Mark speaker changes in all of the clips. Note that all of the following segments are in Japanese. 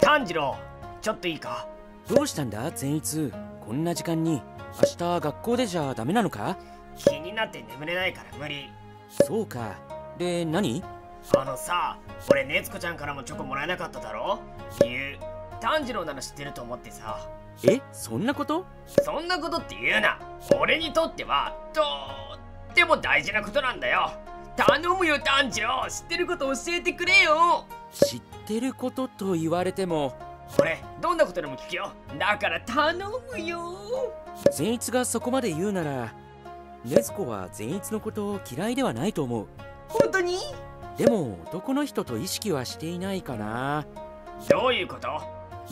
Speaker 1: 炭治郎ちょっといいか？
Speaker 2: どうしたんだ？善逸。こんな時間に。明日学校でじゃダメなのか？
Speaker 1: 気になって眠れないから無理。
Speaker 2: そうか。で何？
Speaker 1: あのさ俺熱子ちゃんからもチョコもらえなかっただろ？理由。炭治郎なら知ってると思ってさ。
Speaker 2: え？そんなこと？
Speaker 1: そんなことって言うな。俺にとってはとっても大事なことなんだよ。頼むよ炭治郎。知ってること教えてくれよ。
Speaker 2: 知ってることと言われても
Speaker 1: 俺どんなことでも聞くよ。だから頼むよ。
Speaker 2: 善逸がそこまで言うなら禰豆子は善逸のことを嫌いではないと思う。
Speaker 1: 本当に？
Speaker 2: でも男の人と意識はしていないかな。
Speaker 1: どういうこと？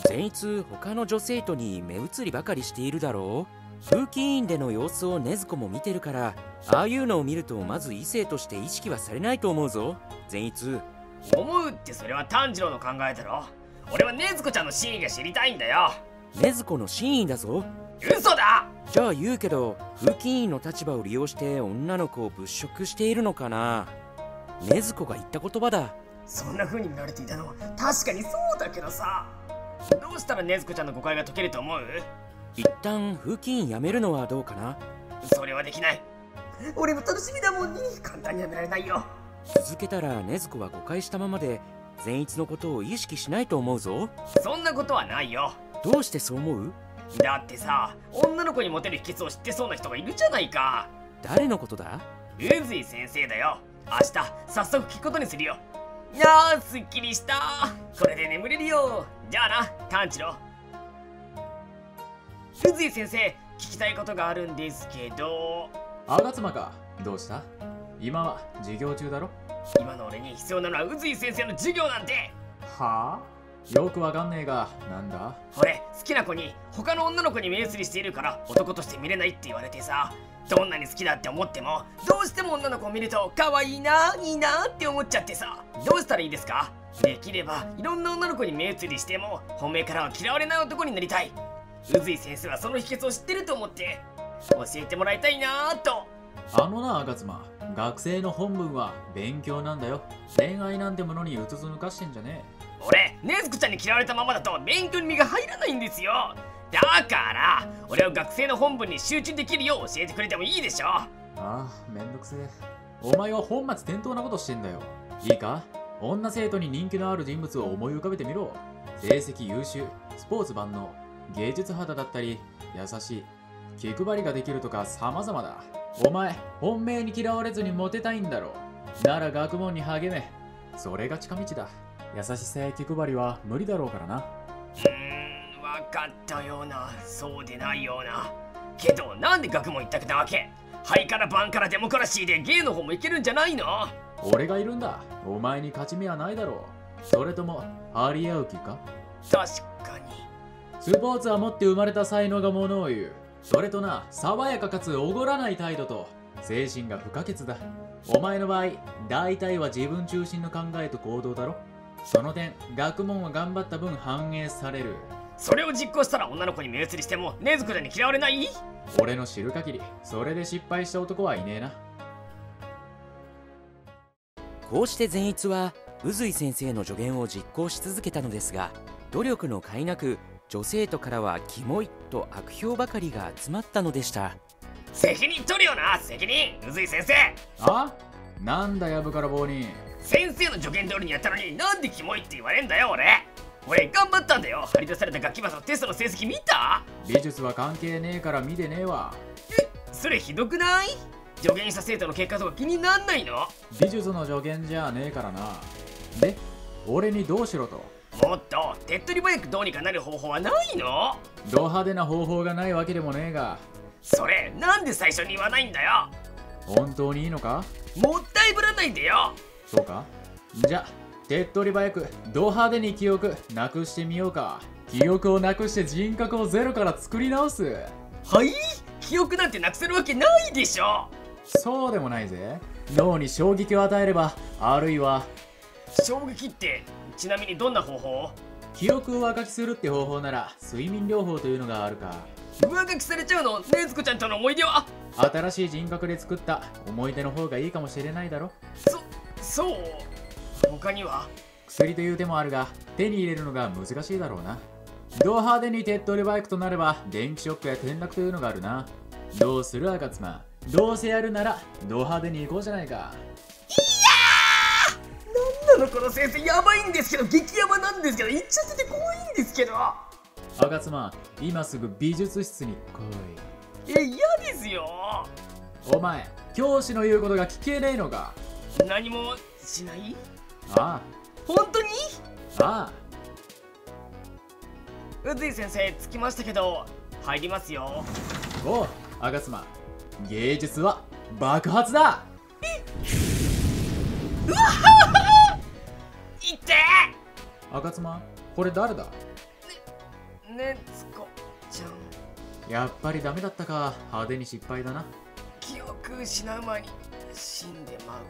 Speaker 2: 善逸他の女生徒に目移りばかりしているだろう。風紀委員での様子を禰豆子も見てるからああいうのを見るとまず異性として意識はされないと思うぞ。善逸
Speaker 1: 思うってそれは炭治郎の考えだろ。俺は禰豆子ちゃんの真意が知りたいんだよ。
Speaker 2: 禰豆子の真意だぞ。
Speaker 1: 嘘だ！
Speaker 2: じゃあ言うけど風紀委員の立場を利用して女の子を物色しているのかな？禰豆子が言った言葉だ。
Speaker 1: そんな風に見られていたのは確かにそうだけどさ。どうしたら禰豆子ちゃんの誤解が解けると思う？
Speaker 2: 一旦風紀委員辞めるのはどうかな？
Speaker 1: それはできない。俺も楽しみだもんに。簡単にやめられないよ
Speaker 2: 続けたら禰豆子は誤解したままで善逸のことを意識しないと思うぞ。
Speaker 1: そんなことはないよ。
Speaker 2: どうしてそう思う？
Speaker 1: だってさ女の子にモテる秘訣を知ってそうな人がいるじゃないか。
Speaker 2: 誰のことだ？
Speaker 1: 宇髄先生だよ。明日早速聞くことにするよ。いやーすっきりした。これで眠れるよ。じゃあな炭治郎。宇髄先生聞きたいことがあるんですけど。
Speaker 3: 吾妻かどうした？今は授業中だろ？
Speaker 1: 今の俺に必要なのは宇髄先生の授業なんて。
Speaker 3: はあ？よくわかんねえがなんだ？
Speaker 1: 俺好きな子に他の女の子に目移りしているから男として見れないって言われてさ。どんなに好きだって思ってもどうしても女の子を見ると可愛いないいなって思っちゃってさ。どうしたらいいですか？できればいろんな女の子に目移りしても本命からは嫌われない男になりたい。宇髄先生はその秘訣を知ってると思って教えてもらいたいなーと
Speaker 3: あのな吾妻。学生の本分は勉強なんだよ。恋愛なんてものにうつつ抜かしてんじゃね
Speaker 1: 俺ねずくちゃんに嫌われたままだと勉強に身が入らないんですよ。だから俺は学生の本文に集中できるよう教えてくれてもいいでしょ。
Speaker 3: ああめんどくせえ。お前は本末転倒なことしてんだよ。いいか？女生徒に人気のある人物を思い浮かべてみろ。成績優秀。スポーツ万能。芸術肌だったり優しい。気配りができるとか様々だお前本命に嫌われずにモテたいんだろなら学問に励め。それが近道だ。優しさや気配りは無理だろうからな。
Speaker 1: うーん分かったような。そうでないような。けどなんで学問一択なわけ？ハイからバンからデモクラシーでゲイの方もいけるんじゃないの？
Speaker 3: 俺がいるんだ。お前に勝ち目はないだろう。それとも張り合う気か？
Speaker 1: 確かに。
Speaker 3: スポーツは持って生まれた才能がものを言うそれとな爽やかかつおごらない態度と精神が不可欠だ。お前の場合大体は自分中心の考えと行動だろ。その点学問は頑張った分反映される。
Speaker 1: それを実行したら女の子に目移りしてもねずくちゃんに嫌われない？
Speaker 3: 俺の知る限りそれで失敗した男はいねえな。
Speaker 2: こうして善逸は宇髄先生の助言を実行し続けたのですが努力の甲斐なく女生徒からはキモいと悪評ばかりが集まったのでした。
Speaker 1: 責任取るよな責任。宇髄先生。
Speaker 3: あ？なんだやぶから棒に。
Speaker 1: 先生の助言通りにやったのになんでキモいって言われんだよ俺。俺頑張ったんだよ。張り出された楽器箱のテストの成績見た？
Speaker 3: 美術は関係ねえから見てねえわ。
Speaker 1: それひどくない？助言した生徒の結果とか気になんないの？
Speaker 3: 美術の助言じゃねえからな。で俺にどうしろと
Speaker 1: もっと手っ取り早くどうにかなる方法はないの？
Speaker 3: ド派手な方法がないわけでもねえが。
Speaker 1: それなんで最初に言わないんだよ？
Speaker 3: 本当にいいのか？
Speaker 1: もったいぶらないでよ。
Speaker 3: そうか。じゃ手っ取り早くド派手に記憶なくしてみようか。記憶をなくして人格をゼロから作り直す。
Speaker 1: はい？記憶なんてなくせるわけないでしょ。
Speaker 3: そうでもないぜ。脳に衝撃を与えればあるいは
Speaker 1: 衝撃ってちなみにどんな方法？
Speaker 3: 記憶を若きするって方法なら睡眠療法というのがあるか。
Speaker 1: 上書きされちゃうのねずこちゃんとの思い出は？
Speaker 3: 新しい人格で作った思い出の方がいいかもしれないだろ。
Speaker 1: そそう？他には？
Speaker 3: 薬という手もあるが手に入れるのが難しいだろうな。ド派手に手っ取りバイクとなれば電気ショックや転落というのがあるな。どうする赤妻？どうせやるならド派手に行こうじゃないか
Speaker 1: のこの先生やばいんですけど激ヤバなんですけど言っちゃってて怖いんですけど。
Speaker 3: 赤妻今すぐ美術室に来
Speaker 1: え嫌ですよ。
Speaker 3: いお前教師の言うことが聞けねえのか？
Speaker 1: 何もしない？
Speaker 3: あ
Speaker 1: 本当に？
Speaker 3: ああ。
Speaker 1: 宇髄先生着きましたけど入りますよ。
Speaker 3: あおう赤妻芸術は爆発だ
Speaker 1: い。って
Speaker 3: 赤妻？これ誰だ？
Speaker 1: ねつこちゃん。
Speaker 3: やっぱりダメだったか。派手に失敗だな。
Speaker 1: 記憶失う前に死んでまう